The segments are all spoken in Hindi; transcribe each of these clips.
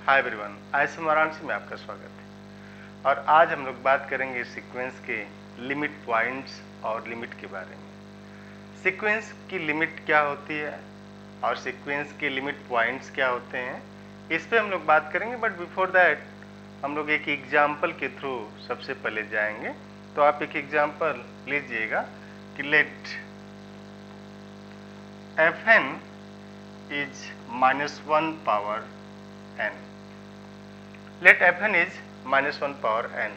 हाय एवरीवन आज वाराणसी में आपका स्वागत है। और आज हम लोग बात करेंगे सीक्वेंस के लिमिट पॉइंट्स और लिमिट के बारे में। सीक्वेंस की लिमिट क्या होती है और सीक्वेंस के लिमिट पॉइंट्स क्या होते हैं, इस पर हम लोग बात करेंगे बट बिफोर दैट हम लोग एक एग्ज़ाम्पल के थ्रू सबसे पहले जाएँगे। तो आप एक एग्ज़ाम्पल लीजिएगा कि let f n is minus one power n let f n is minus one power n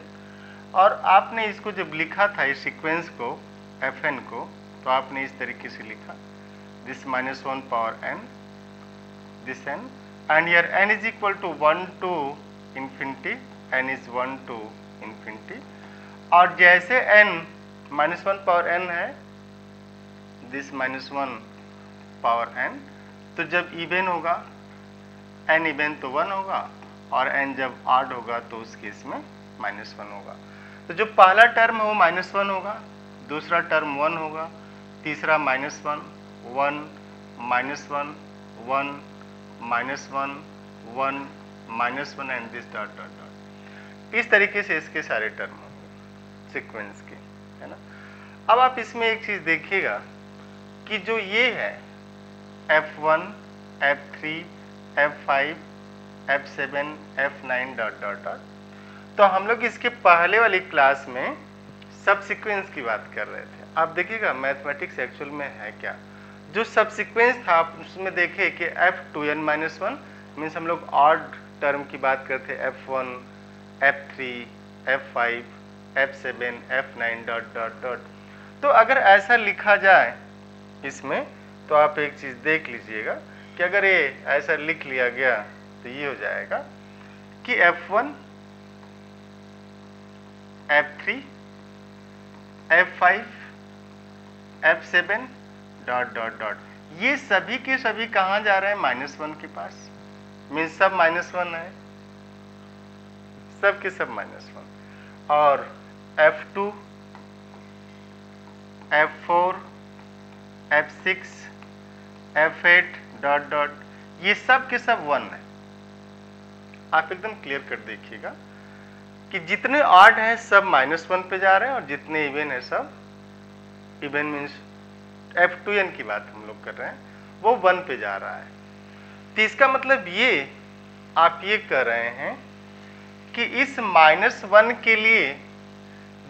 और आपने इसको जब लिखा था, इस सीक्वेंस को एफ़ एन को तो आपने इस तरीके से लिखा। This minus one power n this n and where n is equal to one to infinity n is one to infinity और जैसे n minus one power n है this minus one power n तो जब इवेन होगा एन इवेन तो वन होगा। और एन जब आड होगा तो उस केस में माइनस वन होगा। तो जो पहला टर्म है वो माइनस वन होगा दूसरा टर्म वन होगा तीसरा minus one one minus one one minus one one minus one and this dot dot dot इस तरीके से इसके सारे टर्म होंगे सिक्वेंस के है ना? अब आप इसमें एक चीज़ देखिएगा कि जो ये है F1, F3, F5 F7, F9 dot dot dot तो हम लोग इसके पहले वाली क्लास में सब सिक्वेंस की बात कर रहे थे। आप देखिएगा मैथमेटिक्स एक्चुअल में है क्या? जो सब सीक्वेंस था आप उसमें देखे कि f two n minus one means हम लोग ऑड टर्म की बात करते f one f three f five f seven f nine dot dot dot तो अगर ऐसा लिखा जाए इसमें तो आप एक चीज़ देख लीजिएगा कि अगर ये ऐसा लिख लिया गया तो ये हो जाएगा कि F1, F3, F5, F7 dot dot dot ये सभी के सभी कहाँ जा रहे हैं? माइनस वन के पास। मीन सब माइनस वन है। सब के सब माइनस वन और F2, F4, F6, F8 dot dot ये सब के सब वन है। आप एकदम क्लियर कर देखिएगा कि जितने ऑड हैं, सब माइनस वन पे जा रहे हैं और जितने इवन है, सब even means f two n की बात हम लोग कर रहे हैं, वो वन पे जा रहा है। तो इसका मतलब ये, आप ये कर रहे हैं कि इस माइनस वन के लिए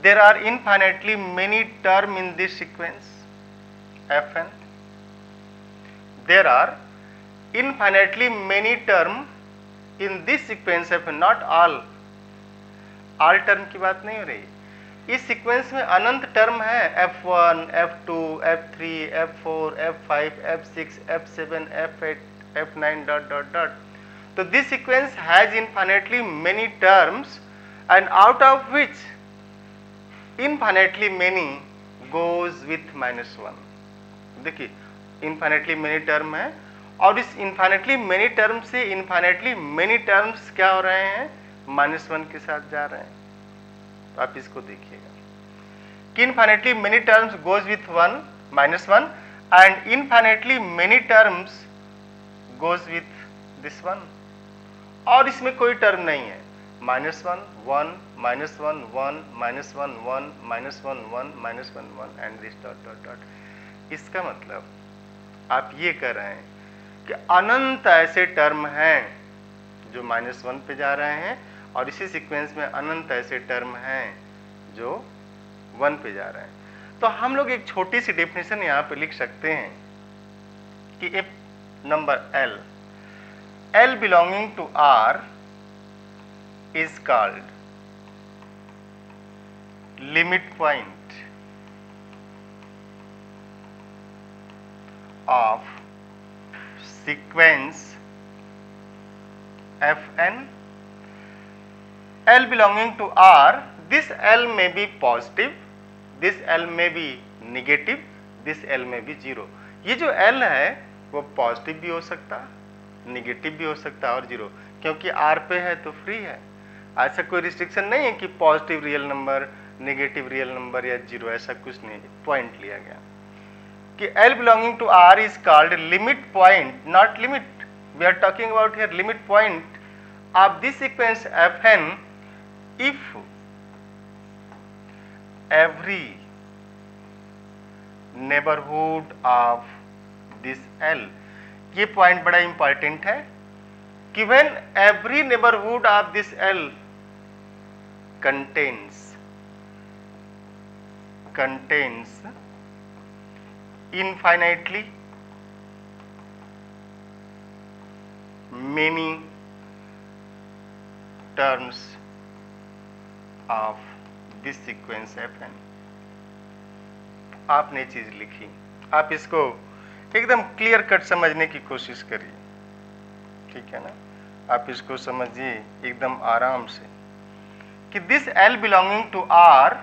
there are infinitely many term in this sequence f n there are infinitely many term in this sequence f not all all term की बात नहीं हो रही। इस सीक्वेंस में अनंत टर्म है। F one f two f three f four f five f six f seven f eight f nine dot dot dot तो this sequence has infinitely many terms and out of which infinitely many goes with minus one देखिए इनफाइनेटली मेनी टर्म है। और इस इन्फाइनेटली मेनी टर्म से इन्फाइनेटली मेनी टर्म्स क्या हो रहे हैं? माइनस वन के साथ जा रहे हैं। तो आप इसको देखिएगा। कि infinitely many terms goes with one minus one and infinitely many terms goes with this one और इसमें कोई टर्म नहीं है। Minus one one minus one one minus one one minus one one minus one one and this dot dot dot इसका मतलब आप ये कर रहे हैं कि अनंत ऐसे टर्म हैं जो माइनस वन पे जा रहे हैं और इसी सीक्वेंस में अनंत ऐसे टर्म हैं जो वन पे जा रहे हैं। तो हम लोग एक छोटी सी डेफिनेशन यहाँ पे लिख सकते हैं कि if number L L belonging to R is called limit point of sequence Fn, L belonging to R. This L may be positive, this L may be negative, this L may be zero. ये जो L है, वो पॉजिटिव भी हो सकता निगेटिव भी हो सकता और ज़ीरो क्योंकि R पे है तो फ्री है. ऐसा कोई रिस्ट्रिक्शन नहीं है कि positive real number negative real number या ज़ीरो ऐसा कुछ नहीं पॉइंट लिया गया. कि L belonging to R is called limit point not limit we are talking about here limit point of this sequence f n if every neighbourhood of this L ये पॉइंट बड़ा इंपॉर्टेंट है कि when every neighbourhood of this L contains contains infinitely many terms of this sequence fn. आपने चीज़ लिखी। आप इसको एकदम क्लियर कट समझने की कोशिश करिए। ठीक है ना? आप इसको समझिए एकदम आराम से कि this L belonging to R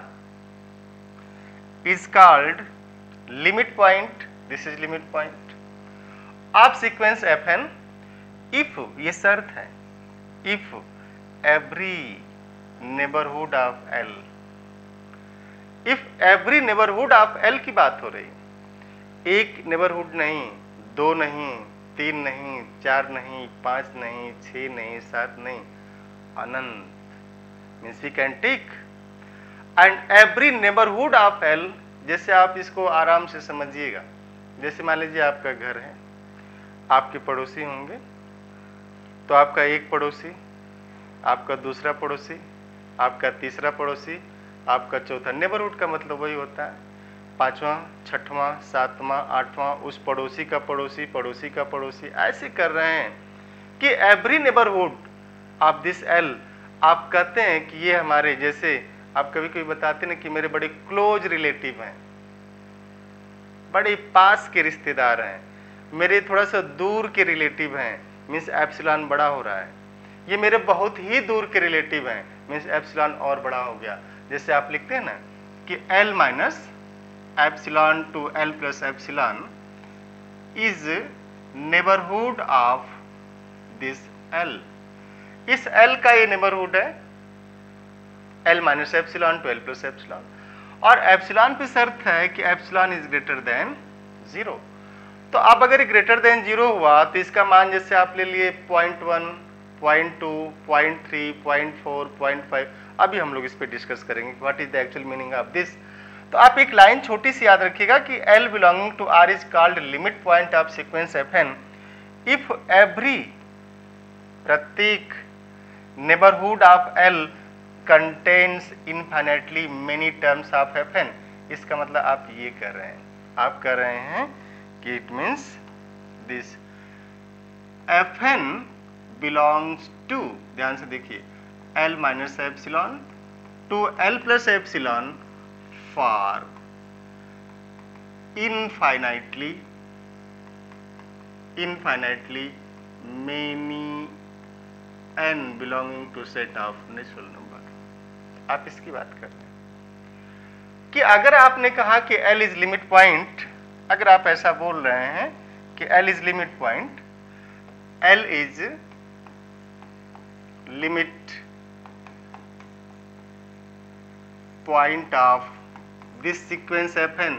is called limit point this is limit point आप सीक्वेंस एफ़ एन इफ़ ये शर्त है if every neighbourhood of L if every neighbourhood of L की बात हो रही एक नेबरहुड नहीं, दो नहीं, तीन नहीं, चार नहीं, पाँच नहीं छ नहीं, सात नहीं, अनंत। Means we can take and every neighbourhood of L जैसे आप इसको आराम से समझिएगा। जैसे मान लीजिए आपका घर है, आपके पड़ोसी होंगे तो आपका एक पड़ोसी, आपका दूसरा पड़ोसी, आपका तीसरा पड़ोसी, आपका चौथा। नेबरहुड का मतलब वही होता है। पांचवा, छठवां, सातवां, आठवां, उस पड़ोसी का पड़ोसी पड़ोसी का पड़ोसी, ऐसे कर रहे हैं कि every neighbourhood of this L आप कहते हैं कि ये हमारे जैसे आप कभी कभी बताते ना कि मेरे बड़े क्लोज रिलेटिव हैं। बड़े पास के रिश्तेदार हैं। मेरे थोड़ा सा दूर के रिलेटिव हैं। मीन्स एप्सिलॉन बड़ा हो रहा है। ये मेरे बहुत ही दूर के रिलेटिव हैं। मीन्स एप्सिलॉन और बड़ा हो गया। जैसे आप लिखते हैं ना कि L minus epsilon to L plus epsilon is neighbourhood of this L इस एल का ये नेबरहुड है L minus epsilon to L plus epsilon और एप्सिलॉन पे शर्त है कि epsilon is greater than zero तो अब अगर ग्रेटर देन ज़ीरो हुआ तो इसका मान जैसे आप ले लिए point one point two point three point four point five अभी हम लोग इस पर डिस्कस करेंगे what is the actual meaning of this तो आप एक लाइन छोटी सी याद रखिएगा कि L belonging to R is called limit point of sequence Fn if every प्रत्येक neighbourhood of L contains infinitely many terms of f n इसका मतलब आप ये कर रहे हैं। आप कर रहे हैं कि it means this F N belongs to ध्यान से देखिए L minus F epsilon to L plus epsilon for infinitely infinitely many N belonging to set of natural no आप इसकी बात कर रहे हैं कि अगर आपने कहा कि L इज़ लिमिट पॉइंट अगर आप ऐसा बोल रहे हैं कि L is limit point L is limit point of this this F N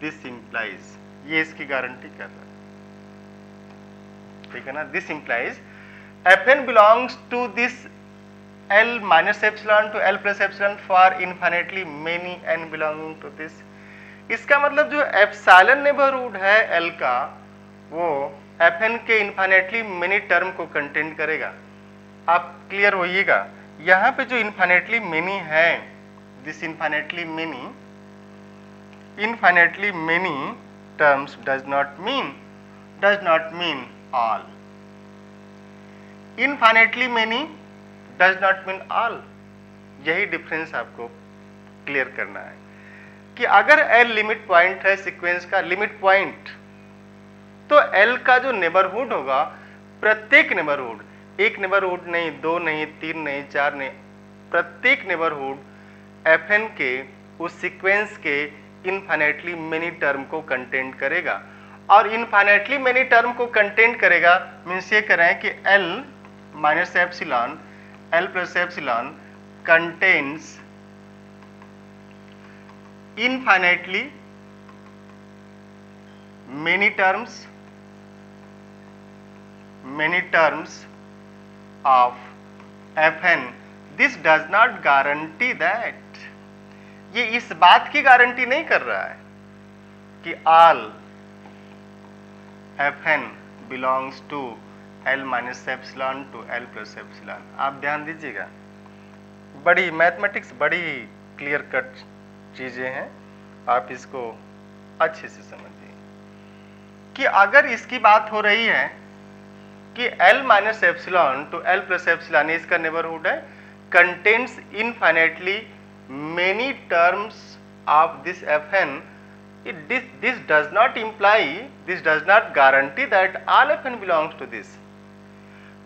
this implies ये इसकी गारंटी कर रहा है। ठीक है ना? This implies F N belongs to this L minus epsilon to L plus epsilon for infinitely many n belonging to this. इसका मतलब जो epsilon neighborhood है L का, वो एफ़ एन के इन्फाइनेटली मेनी टर्म को कंटेंट करेगा। आप क्लियर होइएगा? यहाँ पे जो इन्फाइनेटली मेनी है this infinitely many infinitely many terms does not mean does not mean all infinitely many does not mean all. यही डिफरेंस आपको क्लियर करना है कि अगर एल लिमिट पॉइंट है सीक्वेंस का लिमिट पॉइंट तो L का जो नेबरहुड होगा, प्रत्येक नेबरहुड एक नेबरहुड नहीं, दो नहीं, तीन नहीं, चार नहीं, प्रत्येक नेबरहुड एफ़ एन के, उस सीक्वेंस के इनफाइनेटली मेनी टर्म को कंटेंट करेगा। और इनफाइनेटली मेनी टर्म को कंटेंट करेगा मीन्स ये करें कि L minus epsilon plus epsilon contains infinitely many terms many terms of F N this does not guarantee that ये इस बात की गारंटी नहीं कर रहा है कि F N belongs to L minus epsilon to L plus epsilon आप ध्यान दीजिएगा। बड़ी मैथमेटिक्स बड़ी क्लियर कट चीज़ें हैं। आप इसको अच्छे से समझिए। कि अगर इसकी बात हो रही है कि L minus epsilon to L plus epsilon इसका नेबरहुड है contains infinitely many terms of this F N this this does not imply, this does not guarantee that all fn belongs to this.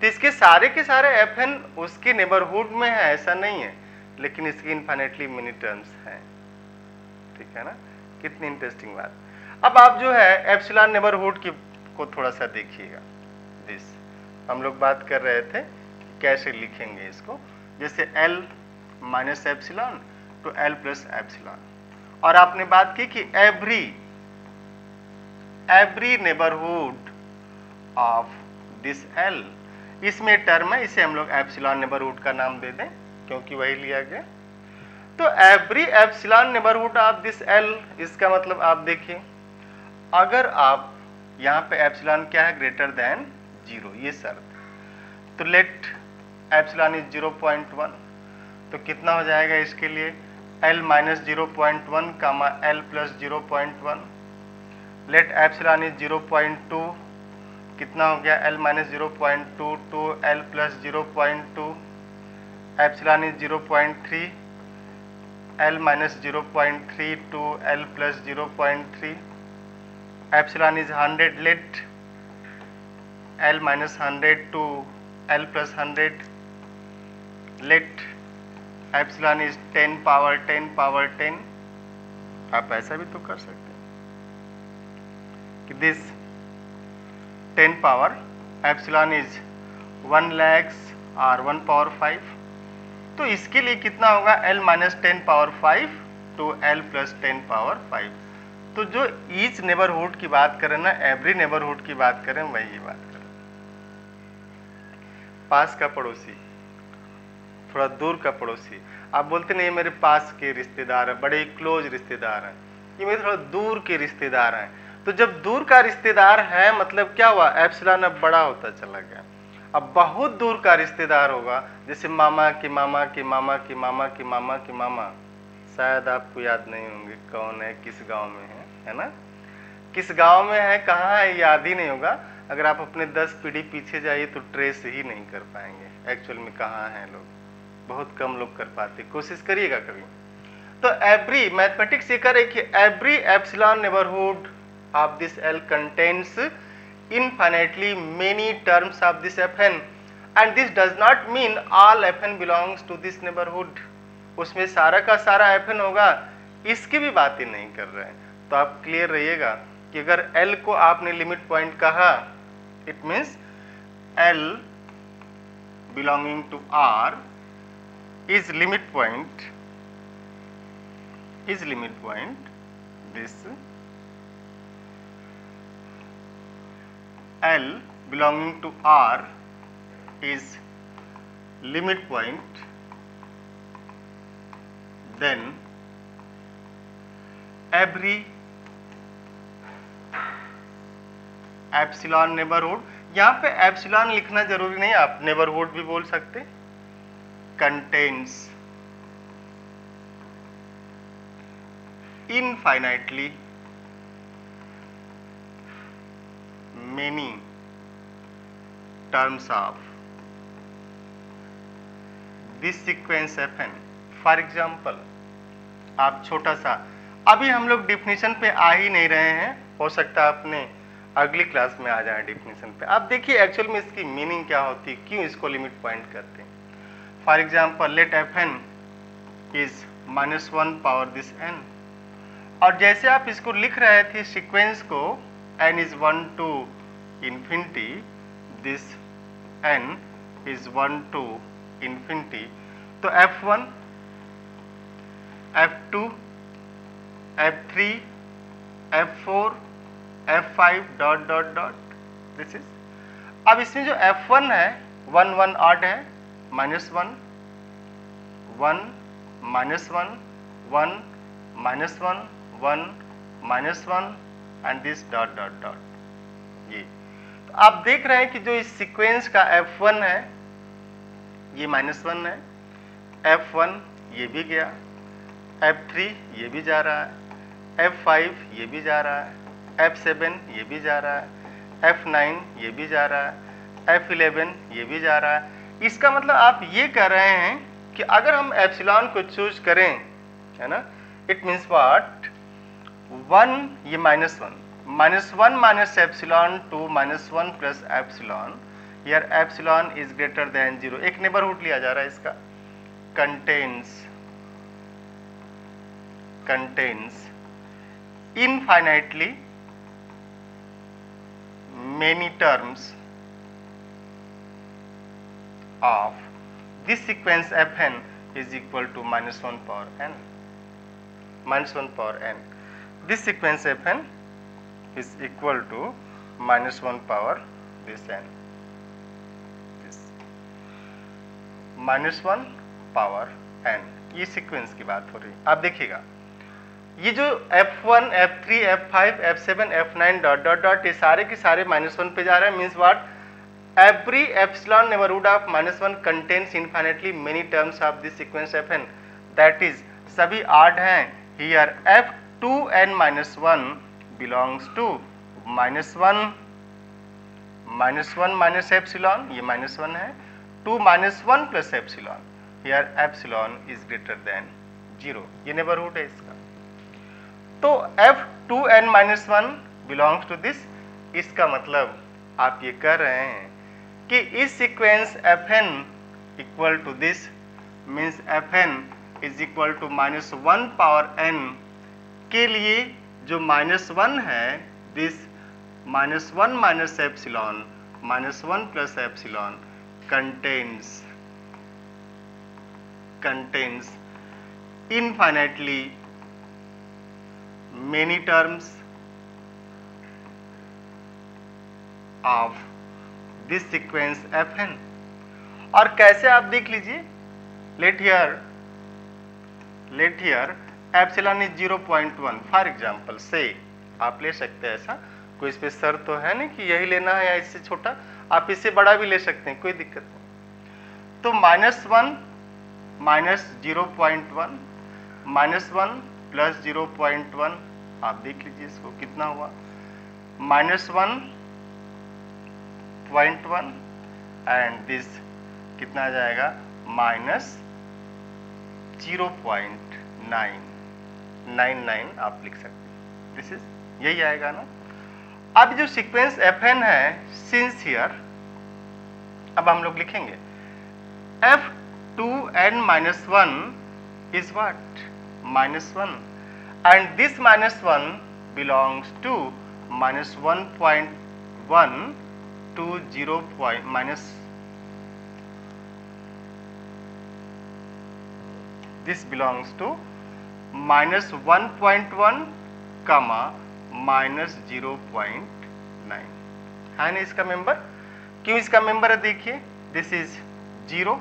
तो इसके सारे के सारे एफ़ एन उसके नेबरहुड में है, ऐसा नहीं है। लेकिन इसकी इन्फाइनेटली मिनी टर्म्स हैं। ठीक है ना? कितनी इंटरेस्टिंग बात। अब आप जो है एप्सिलॉन नेबरहुड की को थोड़ा सा देखिएगा। दिस हम लोग बात कर रहे थे कैसे लिखेंगे इसको। जैसे L minus epsilon to L plus epsilon और आपने बात की कि every every neighbourhood of this L इसमें टर्म है, इसे हम लोग एप्सिलॉन नेबरहुड का नाम दे दें, क्योंकि वही लिया गया। तो every epsilon neighbourhood of this L इसका मतलब आप देखिए, अगर आप यहाँ पे एप्सिलॉन क्या है ग्रेटर देन ज़ीरो ये शर्त। तो let epsilon is zero point one तो कितना हो जाएगा इसके लिए? L minus zero point one comma L plus zero point one let epsilon is zero point two कितना हो गया? L minus zero point two to L plus zero point two epsilon is zero point three L minus zero point three to L plus zero point three epsilon is hundred let L minus hundred to L plus hundred let epsilon is ten power ten power ten आप ऐसा भी तो कर सकते हैं। कि this ten power epsilon is one lakhs और वन पावर फाइव तो इसके लिए कितना होगा? L minus ten power five to L plus ten power five तो जो ईच नेबरहुड की बात करें ना एवरी नेबरहुड की बात करें वही बात करें पास का पड़ोसी, थोड़ा दूर का पड़ोसी। आप बोलते नहीं मेरे पास के रिश्तेदार हैं, बड़े क्लोज रिश्तेदार हैं। ये मेरे थोड़ा दूर के रिश्तेदार हैं। तो जब दूर का रिश्तेदार है मतलब क्या हुआ? एप्सिलॉन अब बड़ा होता चला गया। अब बहुत दूर का रिश्तेदार होगा, जैसे मामा के मामा के मामा के मामा के मामा के मामा। शायद आपको याद नहीं होंगे कौन है, किस गाँव में है है ना? किस गाँव में है, कहाँ है, याद ही नहीं होगा। अगर आप अपने दस पीढ़ी पीछे जाइए तो ट्रेस ही नहीं कर पाएँगे। एक्चुअल में कहाँ हैं लोग? बहुत कम लोग कर पाते। कोशिश करिएगा कभी। तो एवरी मैथमेटिक्स ये करे कि every epsilon neighbourhood of this L contains infinitely many terms of this fn and this does not mean all fn belongs to this neighborhood उसमें सारा का सारा fn होगा इसकी भी बात ही नहीं कर रहे हैं तो आप क्लियर रहिएगा कि अगर l को आपने लिमिट पॉइंट कहा it means l belonging to r is limit point is limit point this L belonging to R is limit point, then every epsilon neighbourhood यहाँ पे एप्सिलॉन लिखना ज़रूरी नहीं, आप नेबरहुड भी बोल सकते contains infinitely many terms of. This sequence fn for example आप छोटा सा, अभी हम लोग डिफिनीशन पे आ ही नहीं रहे हैं। हो सकता है अपने अगली क्लास में आ जाए डिफिनीशन पे। आप देखिए एक्चुअल में इसकी मीनिंग क्या होती है, क्यों इसको लिमिट पॉइंट करते हैं। For example let F N is minus one power this N और जैसे आप इसको लिख रहे थे सीक्वेंस को, n is 1 to infinity, this n is 1 to infinity. तो f1 f2 f3 f4 f5 dot dot dot this is अब इसमें जो f1 है वन वन ऑड है minus one one minus one one minus one one minus one and this dot dot dot ये। आप देख रहे हैं कि जो इस सीक्वेंस का F1 है, ये माइनस वन है। F1 ये भी गया। F3 ये भी जा रहा है। F5 ये भी जा रहा है। F7 ये भी जा रहा है। F9 ये भी जा रहा है। F11 ये भी जा रहा है। इसका मतलब आप ये कह रहे हैं कि अगर हम एप्सिलॉन को चूज़ करें, है ना? इट मीन्स वाट वन ये minus one minus one minus epsilon to minus one plus epsilon यार epsilon is greater than zero एक नेबरहुड लिया जा रहा है इसका। Contains contains infinitely many terms of this sequence fn is equal to minus 1 power n. Minus 1 power n. This sequence fn is equal to minus 1 power this n this minus 1 power n ये सीक्वेंस की बात हो रही है आप देखिएगा ये जो F1, F3, F5, F7, F9 dot dot dot ये सारे के सारे माइनस वन पे जा रहे हैं means what every epsilon neighborhood of minus 1 contains infinitely many terms of this sequence fn that is सभी आठ हैं here f2n minus 1 belongs to minus one minus one minus epsilon ये माइनस वन है। To minus one plus epsilon here epsilon is greater than zero ये नेबरहुड है इसका। तो F to N minus one belongs to this इसका मतलब आप ये कह रहे हैं कि इस sequence F N equal to this means F N is equal to minus one power N के लिए जो माइनस वन है this minus one minus epsilon minus one plus epsilon contains contains infinitely many terms of this sequence fn. और कैसे आप देख लीजिए? Let here let here epsilon is 0.1 for example, से। आप ले सकते हैं ऐसा। कोई इस पे सर तो है नहीं कि यही लेना है या इससे छोटा। आप इससे बड़ा भी ले सकते हैं, कोई दिक्कत नहीं। तो minus one minus zero point one minus one plus zero point one, आप देख लीजिए इसको कितना हुआ। Minus one point one and this कितना आ जाएगा? Minus zero point nine. Nine nine आप लिख सकते दिस इज़ यही आएगा ना। अब जो सीक्वेंस एफ़ एन है सिंस हियर अब हम लोग लिखेंगे। F to N minus one is what minus one and this minus one belongs to minus one point one to zero point minus this belongs to minus 1.1 comma minus zero point nine है ना इसका मेंबर क्यों इसका मेंबर है देखिए? This is zero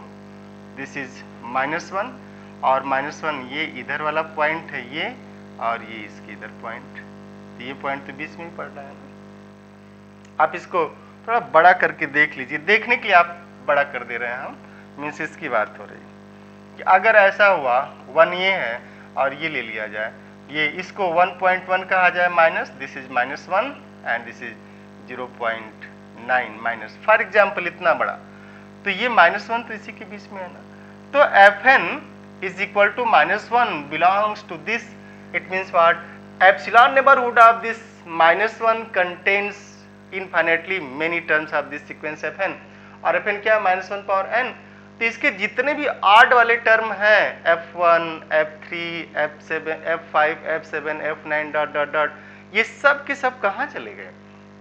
this is minus one और माइनस वन ये इधर वाला पॉइंट है ये, और ये इसके इधर पॉइंट तो ये पॉइंट तो बीच में ही पड़ रहा है आप इसको थोड़ा बड़ा करके देख लीजिए। देखने के लिए आप बड़ा कर दे रहे हैं हम। मीन्स इसकी बात हो रही है। कि अगर ऐसा हुआ वन ये है और ये ले लिया जाए। ये इसको 1.1 कहा जाए minus this is minus one and this is 0.9 minus for example इतना बड़ा। तो ये माइनस वन तो इसी के बीच में है ना। तो F N is equal to minus one belongs to this it means what? Epsilon neighborhood of this minus 1 contains infinitely many terms of this sequence fn और fn क्या माइनस वन पावर n तो इसके जितने भी आर्ट वाले टर्म हैं f1, f3, f7, f5, f7, f9 dot dot dot ये सब के सब कहाँ चले गए?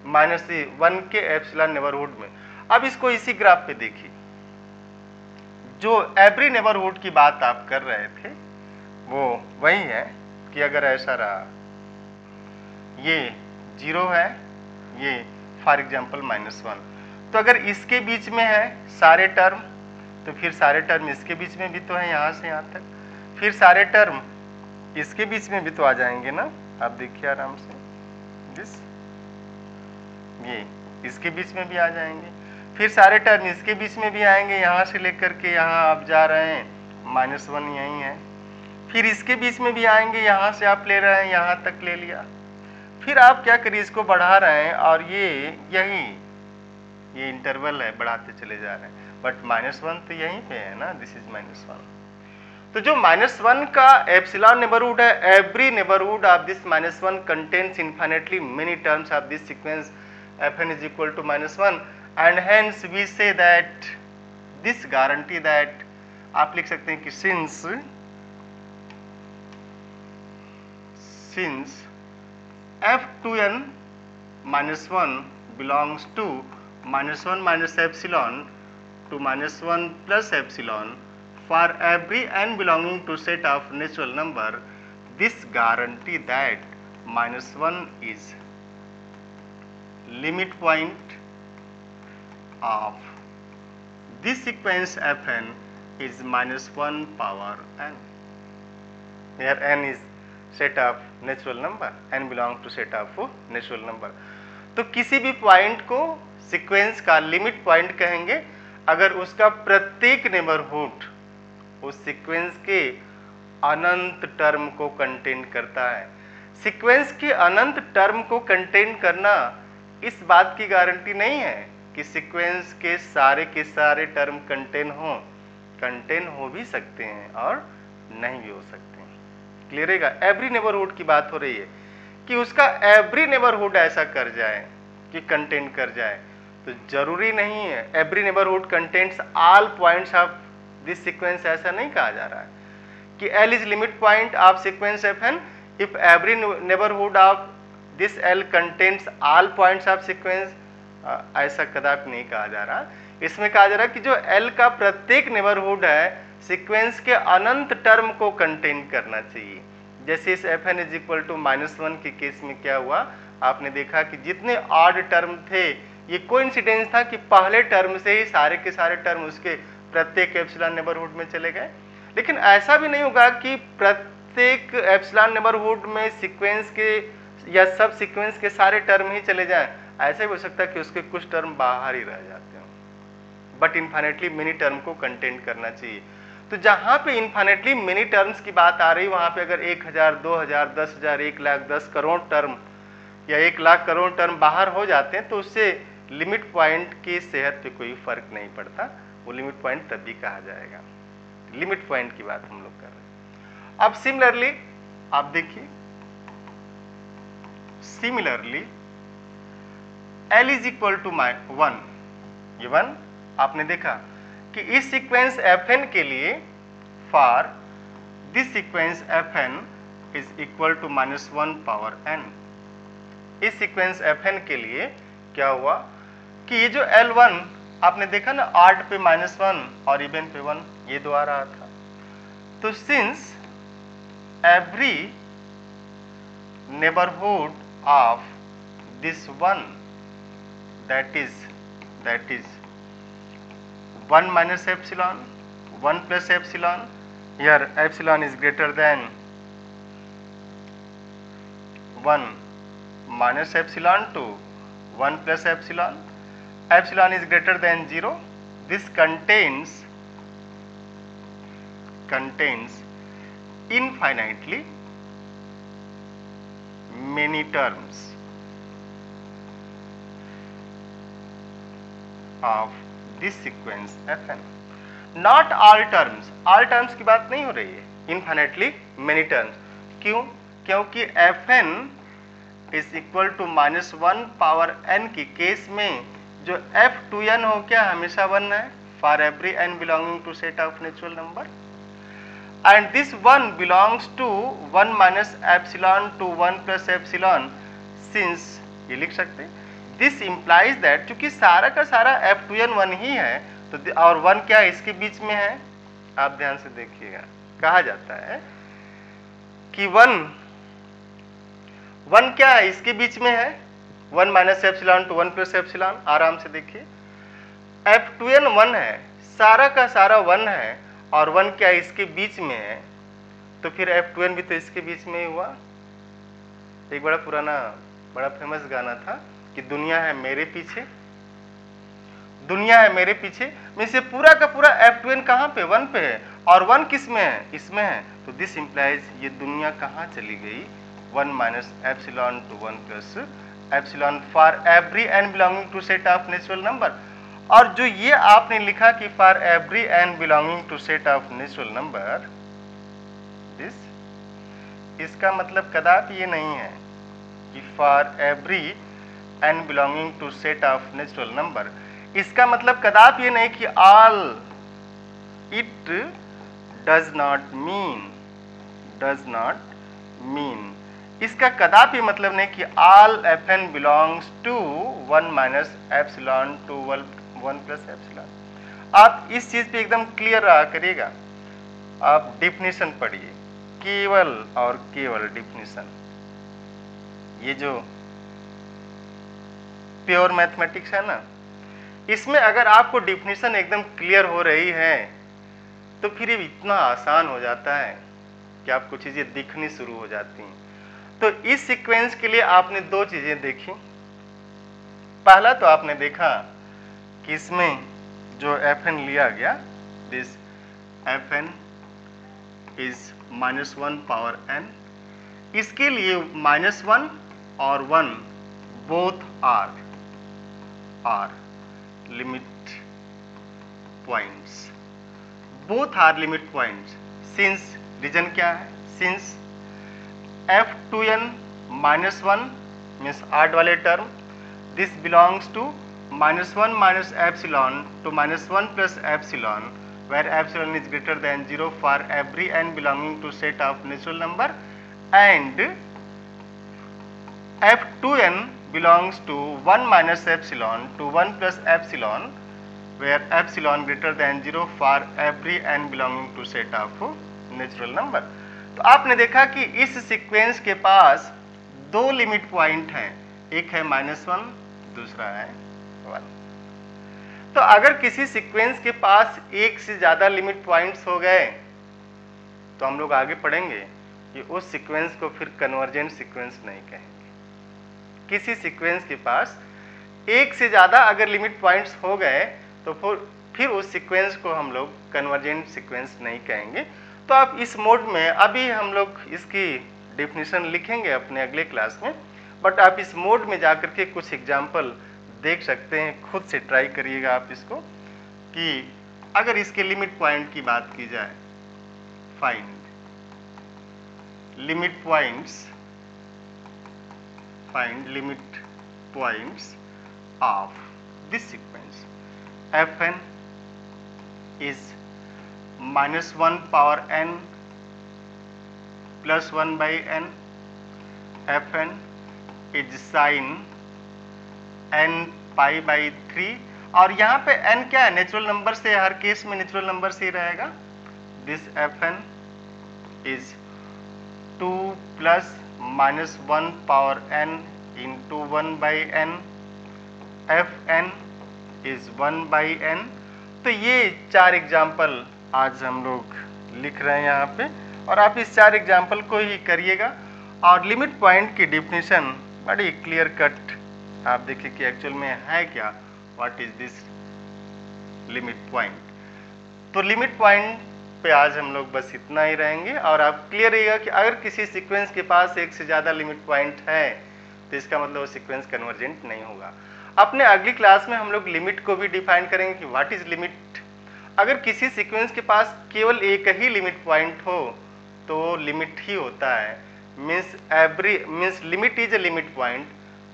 माइनस वन के एप्सिलॉन नेबरहुड में। अब इसको इसी ग्राफ पे देखिए। जो एवरी नेबरहुड की बात आप कर रहे थे वो वही है कि अगर ऐसा रहा ये ज़ीरो है ये फॉर एग्ज़ाम्पल माइनस वन तो अगर इसके बीच में है सारे टर्म तो फिर सारे टर्म इसके बीच में भी तो है, यहाँ से यहाँ तक। फिर सारे टर्म इसके बीच में भी तो आ जाएँगे ना। आप देखिए आराम से। दिस ये, इसके बीच में भी आ जाएँगे। फिर सारे टर्म इसके बीच में भी आएँगे, यहाँ से लेकर के यहाँ आप जा रहे हैं। माइनस वन यही है। फिर इसके बीच में भी आएँगे, यहाँ से आप ले रहे हैं, यहाँ तक ले लिया। फिर आप क्या करिए, इसको बढ़ा रहे हैं और ये यही, ये इंटरवल है, बढ़ाते चले जा रहे हैं। बट माइनस वन तो यहीं पे है ना दिस इज़ माइनस वन तो जो माइनस वन का एप्सिलॉन नेबरहुड है every neighbourhood of this minus one contains infinitely many terms of this sequence F N is equal to minus one and hence we say that this guarantee that आप लिख सकते हैं कि since since F to N minus one belongs to minus 1 minus epsilon to minus 1 plus epsilon for every n belonging to set of natural number this guarantee that minus 1 is limit point of this sequence fn is minus 1 power n here n is set of natural number n belongs to set of natural number तो किसी भी पॉइंट को सीक्वेंस का लिमिट पॉइंट कहेंगे अगर उसका प्रत्येक नेबरहुड उस सीक्वेंस के अनंत टर्म को कंटेन करता है। सीक्वेंस के अनंत टर्म को कंटेन करना इस बात की गारंटी नहीं है कि सीक्वेंस के सारे के सारे टर्म कंटेन हो कंटेन हो भी सकते हैं और नहीं भी हो सकते हैं। क्लियर है एवरी नेबरहुड की बात हो रही है कि उसका एवरी नेबरहुड ऐसा कर जाए कि कंटेन कर जाए। तो ज़रूरी नहीं है। Every neighbourhood contents all points of this sequence ऐसा नहीं कहा जा रहा है कि L is limit point of sequence F N if every neighbourhood of this L contents all points of sequence ऐसा कदापि नहीं कहा जा रहा। इसमें कहा जा रहा है कि जो एल का प्रत्येक नेबरहुड है सीक्वेंस के अनंत टर्म को कंटेन करना चाहिए। जैसे इस F N is equal to minus one के केस में क्या हुआ? आपने देखा कि जितने ऑड टर्म थे ये कोइंसिडेंस था कि पहले टर्म से ही सारे के सारे टर्म उसके प्रत्येक एप्सिलॉन नेबरहुड में चले गए। लेकिन ऐसा भी नहीं होगा कि प्रत्येक एप्सिलॉन नेबरहुड में सीक्वेंस के या सब सीक्वेंस के सारे टर्म ही चले जाएँ। ऐसा भी हो सकता है कि उसके कुछ टर्म बाहर ही रह जाते हैं। बट इन्फाइनेटली मिनी टर्म को कंटेंट करना चाहिए। तो जहाँ पे इन्फाइनेटली मिनी टर्म्स की बात आ रही, वहाँ पे अगर एक हज़ार, दो हज़ार, दस हज़ार, एक लाख, दस करोड़ टर्म या एक लाख करोड़ टर्म बाहर हो जाते हैं तो उससे लिमिट पॉइंट की सेहत पे कोई फ़र्क नहीं पड़ता, वो लिमिट पॉइंट तभी कहा जाएगा। लिमिट पॉइंट की बात हम लोग कर रहे हैं। अब सिमिलरली आप देखिए similarly L is equal to minus one ये वन आपने देखा कि इस सीक्वेंस Fn के लिए for this sequence Fn is equal to minus one power N इस सीक्वेंस Fn के लिए क्या हुआ? कि ये जो L1 आपने देखा ना आर्ट पे माइनस वन और इवन पे वन ये दो आ रहा था। तो since every neighbourhood of this one that is that is one minus epsilon one plus epsilon here epsilon is greater than 1 minus epsilon to 1 plus epsilon epsilon is greater than 0 this contains contains infinitely many terms of this sequence fn not all terms all terms की बात नहीं हो रही है infinitely many terms क्यों क्योंकि fn is equal to minus one power N की केस में जो एफ़ टू एन हो क्या हमेशा वन है? For every N belonging to set of natural number and this one belongs to one minus epsilon to one plus epsilon since ये लिख सकते दिस इंप्लाइज दैट क्योंकि सारा का सारा एफ़ टू एन वन ही है तो और वन क्या इसके बीच में है? आप ध्यान से देखिएगा। कहा जाता है कि वन वन क्या है इसके बीच में है? One minus epsilon to one plus epsilon, आराम से देखिए। एफ़ टू एन वन है, सारा का सारा वन है, और वन क्या इसके बीच में है? तो फिर एफ़ टू एन भी तो इसके बीच में ही हुआ। एक बड़ा पुराना, बड़ा फ़ेमस गाना था कि दुनिया है मेरे पीछे, दुनिया है मेरे पीछे। में से पूरा का पूरा एफ़ टू एन कहाँ पे? वन पे है। और वन किसमें है? इसमें है। तो दिस इंप्लाइज ये दुनिया कहाँ चली गई? One minus epsilon to one plus epsilon for every N belonging to set of natural number. और जो ये आपने लिखा कि for every N belonging to set of natural number this इसका मतलब कदाप ये नहीं है कि for every N belonging to set of natural number. इसका मतलब कदाप ये नहीं कि all it does not mean does not mean इसका कदापि मतलब नहीं कि all F N belongs to one minus epsilon to one one plus epsilon आप इस चीज़ पे एकदम क्लियर रहा करिएगा। आप डिफिनीशन पढ़िए। केवल और केवल डिफिनीशन ये जो प्योर मैथमेटिक्स है ना, इसमें अगर आपको डिफिनीशन एकदम क्लियर हो रही है तो फिर ये इतना आसान हो जाता है कि आपको चीज़ें दिखनी शुरू हो जाती हैं। तो इस सीक्वेंस के लिए आपने दो चीज़ें देखी। पहला तो आपने देखा कि इसमें जो एफ़ एन लिया गया this F N is minus one power N इसके लिए माइनस वन और one both are are limit points both are limit points since reason क्या है? Since f2n minus 1 means odd वाले term this belongs to minus 1 minus epsilon to minus 1 plus epsilon where epsilon is greater than 0 for every n belonging to set of natural number and f2n belongs to 1 minus epsilon to 1 plus epsilon where epsilon greater than 0 for every n belonging to set of natural number. तो आपने देखा कि इस सीक्वेंस के पास दो लिमिट पॉइंट हैं। एक है माइनस वन दूसरा है वन तो अगर किसी सीक्वेंस के पास एक से ज़्यादा लिमिट पॉइंट्स हो गए तो हम लोग आगे पढ़ेंगे कि उस सीक्वेंस को फिर कन्वर्जेंट सीक्वेंस नहीं कहेंगे। किसी सीक्वेंस के पास एक से ज़्यादा अगर लिमिट पॉइंट्स हो गए तो फिर फिर उस सीक्वेंस को हम लोग कन्वर्जेंट सीक्वेंस नहीं कहेंगे। तो आप इस मोड में, अभी हम लोग इसकी डिफिनीशन लिखेंगे अपने अगले क्लास में बट आप इस मोड में जाकर के कुछ एग्ज़ाम्पल देख सकते हैं, खुद से ट्राई करिएगा आप इसको, कि अगर इसके लिमिट पॉइंट की बात की जाए find limit points find of this of f n fn minus one power n plus one by n f n is sine n pi by three और यहाँ पे एन क्या है? नेचुरल नंबर से, हर केस में नेचुरल नंबर से ही रहेगा। This f n is two plus minus one power n into one by n f n is one by n तो ये चार एग्ज़ाम्पल आज हम लोग लिख रहे हैं यहाँ पे, और आप इस चार एग्ज़ाम्पल को ही करिएगा। और लिमिट पॉइंट की डिफिनेशन बड़ी क्लियर कट आप देखिए कि एक्चुअल में है क्या। What is this limit point तो लिमिट पॉइंट पे आज हम लोग बस इतना ही रहेंगे, और आप क्लियर रहिएगा कि अगर किसी सीक्वेंस के पास एक से ज़्यादा लिमिट पॉइंट है तो इसका मतलब वो सीक्वेंस कन्वर्जेंट नहीं होगा। अपने अगली क्लास में हम लोग लिमिट को भी डिफाइन करेंगे कि व्हाट इज़ लिमिट अगर किसी सीक्वेंस के पास केवल एक ही लिमिट पॉइंट हो तो लिमिट ही होता है। Means every means limit is a limit point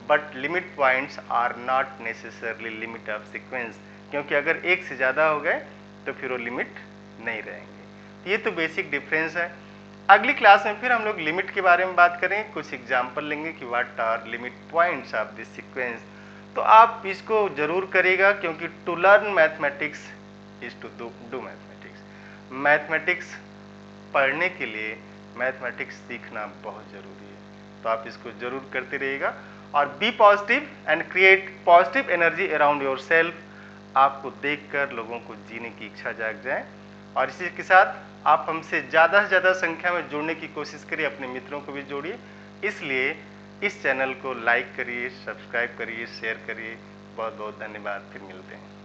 but limit points are not necessarily limit of sequence क्योंकि अगर एक से ज़्यादा हो गए तो फिर वो लिमिट नहीं रहेंगे। ये तो बेसिक डिफरेंस है। अगली क्लास में फिर हम लोग लिमिट के बारे में बात करें। कुछ एग्ज़ाम्पल लेंगे कि what are limit points of this sequence तो आप इसको ज़रूर करेगा क्योंकि to learn mathematics is to do mathematics mathematics पढ़ने के लिए मैथमेटिक्स सीखना बहुत ज़रूरी है। तो आप इसको ज़रूर करते रहिएगा और be positive and create positive energy around yourself आपको देखकर लोगों को जीने की इच्छा जाग जाए। और इसी के साथ आप हमसे ज़्यादा से ज़्यादा संख्या में जुड़ने की कोशिश करिए, अपने मित्रों को भी जोड़िए। इसलिए इस चैनल को लाइक करिए सब्सक्राइब करिए शेयर करिए। बहुत बहुत धन्यवाद, फिर मिलते हैं।